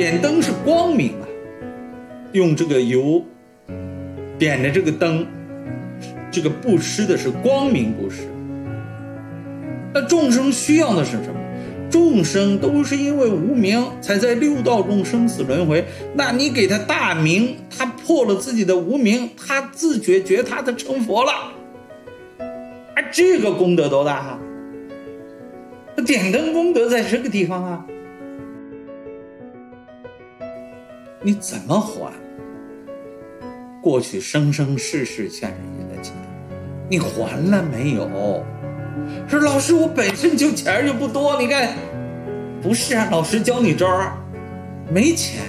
点灯是光明啊，用这个油点着这个灯，这个布施的是光明布施。那众生需要的是什么？众生都是因为无名才在六道中生死轮回。那你给他大名，他破了自己的无名，他自觉觉他的成佛了。啊，这个功德多大啊！点灯功德在这个地方啊，你怎么还？过去生生世世欠人家的钱，你还了没？有？说老师，我本身就钱就不多，你看，不是啊，老师教你招儿，没？钱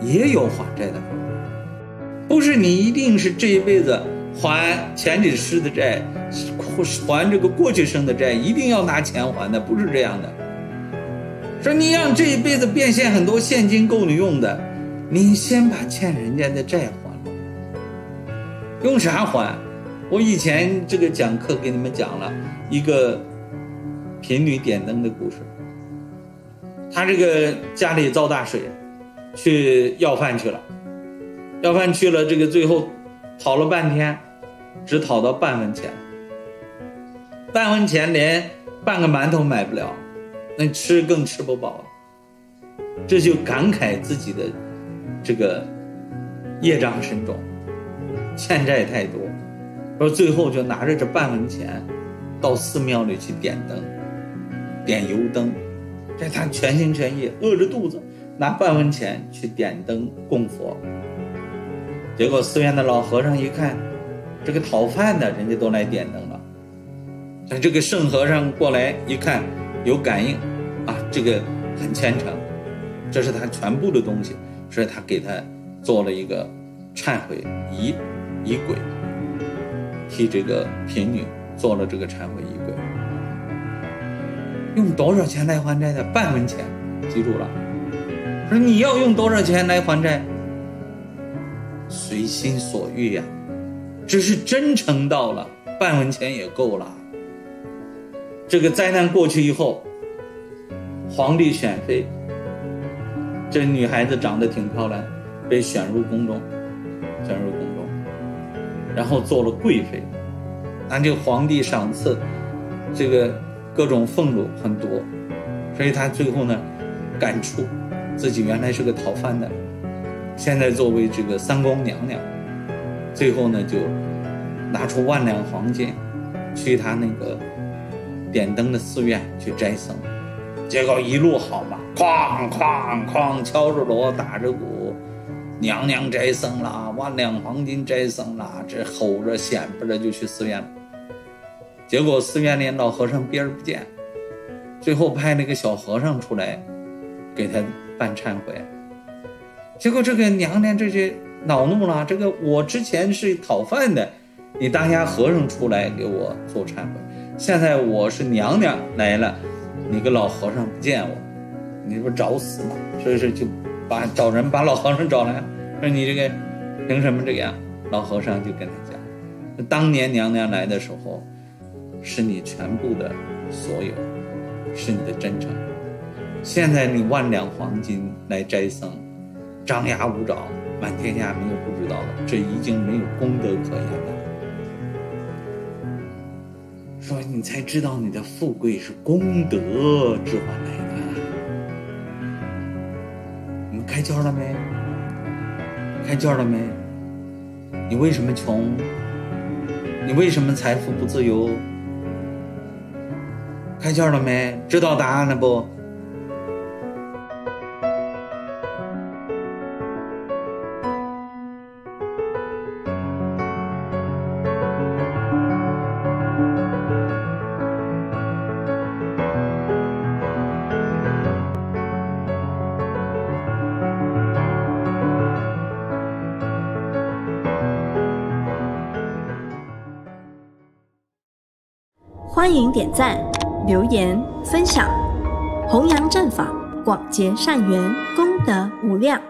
也有还债的，不是你一定是这一辈子还前几世的债，还这个过去生的债，一定要拿钱还的，不是这样的。说你让这一辈子变现很多现金够你用的，你先把欠人家的债还了，用啥还？我以前这个讲课给你们讲了一个贫女点灯的故事。她这个家里遭大水，去要饭去了，要饭去了，这个最后讨了半天，只讨到半文钱，半文钱连半个馒头买不了，那吃更吃不饱。这就感慨自己的这个业障深重，欠债太多。说最后就拿着这半文钱，到寺庙里去点灯，点油灯，这他全心全意，饿着肚子拿半文钱去点灯供佛。结果寺院的老和尚一看，这个讨饭的人家都来点灯了，他这个圣和尚过来一看，有感应，啊，这个很虔诚，这是他全部的东西，所以他给他做了一个忏悔仪仪轨。替这个贫女做了这个忏悔仪轨，用多少钱来还债的？半文钱，记住了。说你要用多少钱来还债？随心所欲呀，只是真诚到了，半文钱也够了。这个灾难过去以后，皇帝选妃，这女孩子长得挺漂亮，被选入宫中，选入宫中。然后做了贵妃，那这皇帝赏赐，这个各种俸禄很多，所以他最后呢，感触自己原来是个讨饭的，现在作为这个三宫娘娘，最后呢就拿出万两黄金，去他那个点灯的寺院去斋僧，结果一路好嘛，哐哐哐敲着锣打着鼓。娘娘斋僧啦，万两黄金斋僧啦，这吼着显摆着就去寺院了。结果寺院里老和尚边儿不见，最后派那个小和尚出来给他办忏悔。结果这个娘娘这就恼怒了，这个我之前是讨饭的，你当家和尚出来给我做忏悔，现在我是娘娘来了，你个老和尚不见我，你不找死吗？所以说就。把找人把老和尚找来，说你这个凭什么这样？老和尚就跟他讲，当年娘娘来的时候，是你全部的所有，是你的真诚。现在你万两黄金来斋僧，张牙舞爪，满天下没有不知道的，这已经没有功德可言了。说你才知道你的富贵是功德之换来的。开窍了没？开窍了没？你为什么穷？你为什么财富不自由？开窍了没？知道答案了不？欢迎点赞、留言、分享，弘扬正法，广结善缘，功德无量。